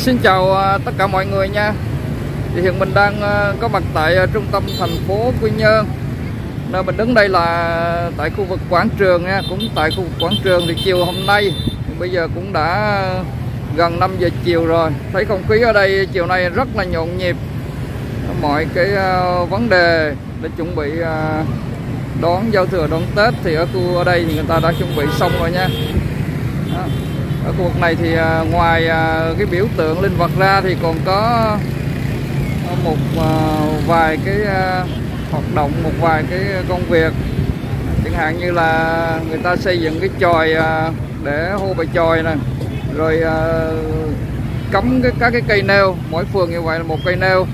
Xin chào à, tất cả mọi người nha. Thì Hiện mình đang à, có mặt tại à, trung tâm thành phố Quy Nhơn. Nơi mình đứng đây là tại khu vực quảng trường nha. Cũng tại khu vực quảng trường thì chiều hôm nay Bây giờ cũng đã gần 5 giờ chiều rồi. Thấy không khí ở đây chiều nay rất là nhộn nhịp. Mọi cái vấn đề để chuẩn bị đón giao thừa đón Tết Thì ở khu, ở đây thì người ta đã chuẩn bị xong rồi nha. Đó ở khu vực này thì à, ngoài à, cái biểu tượng linh vật ra thì còn có một à, vài cái hoạt động, một vài cái công việc. Chẳng hạn như là người ta xây dựng cái chòi để hô bài chòi nè, rồi cắm cái, các cái cây nêu. Mỗi phường như vậy là một cây nêu.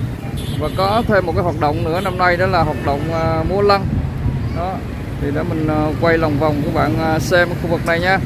Và có thêm một cái hoạt động nữa năm nay, đó là hoạt động múa lăng đó, thì để mình quay lòng vòng các bạn xem khu vực này nha.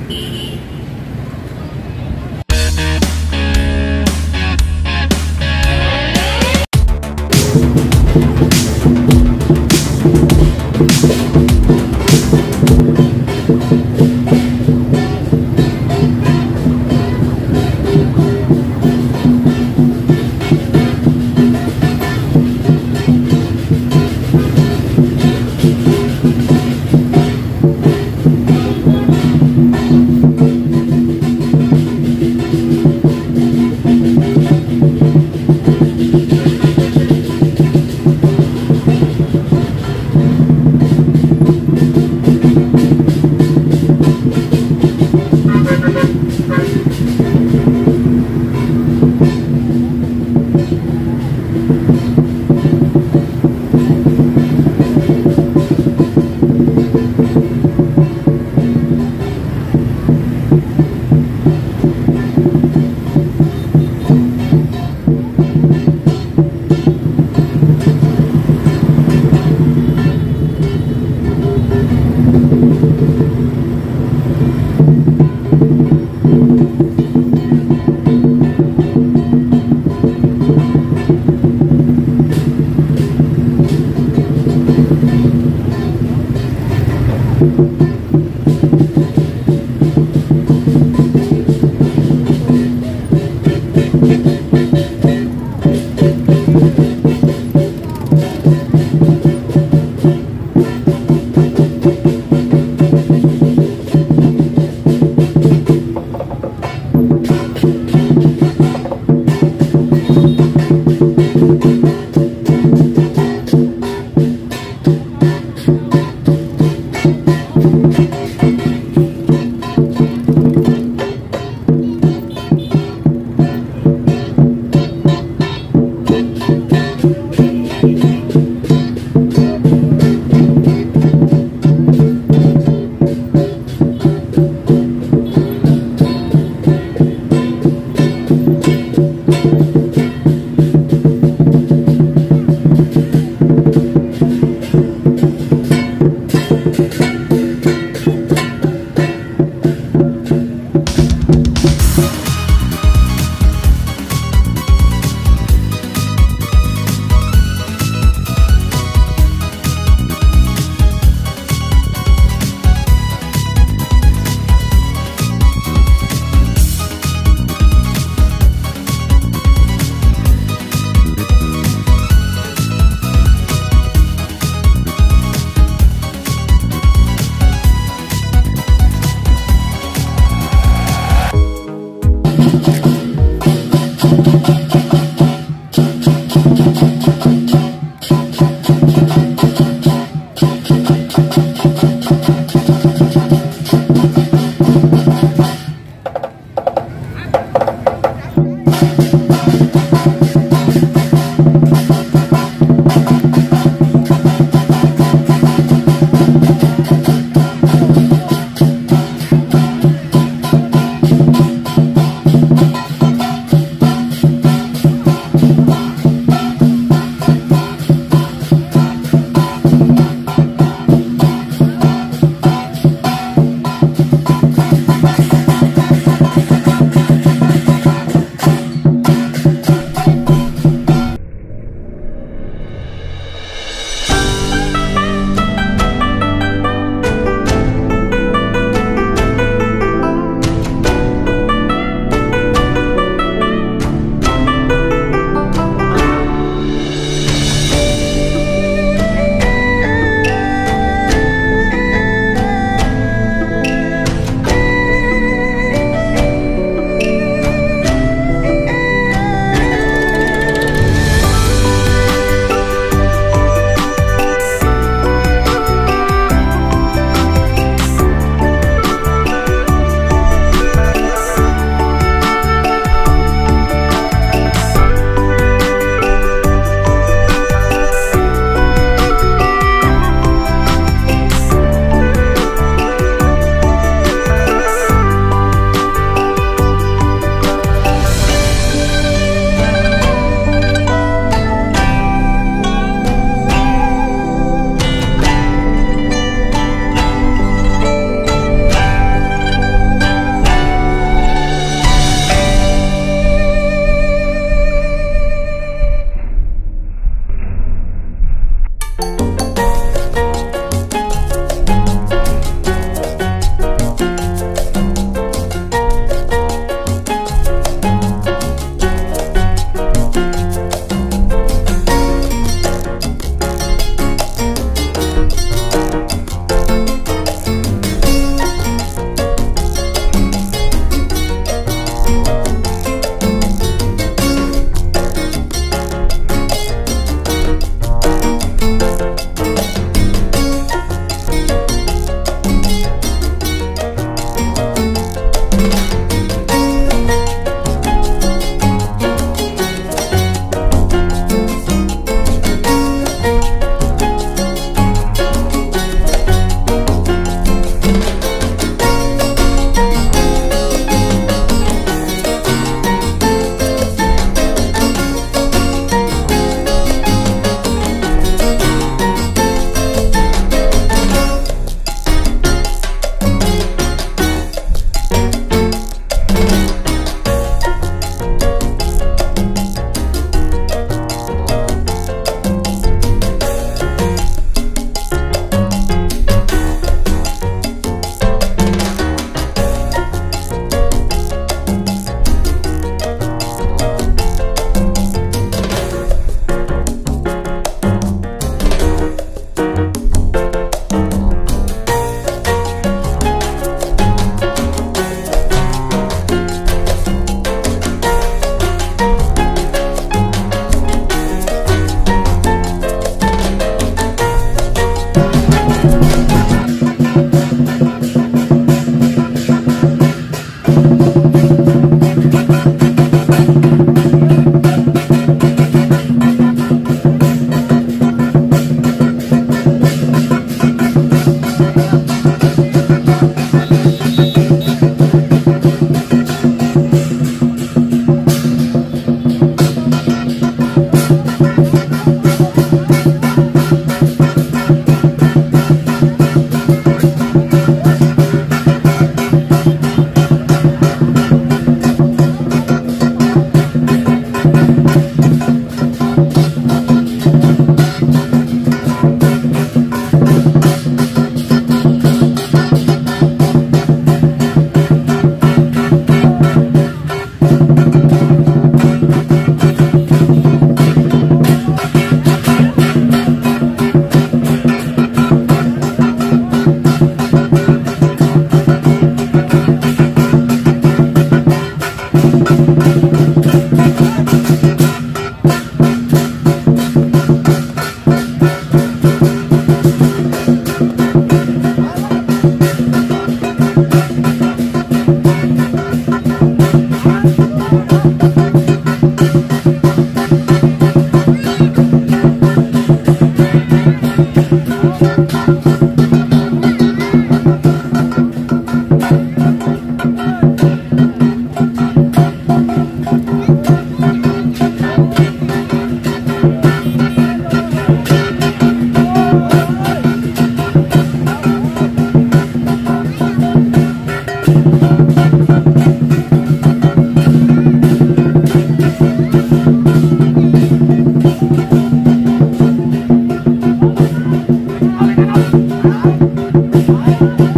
Thank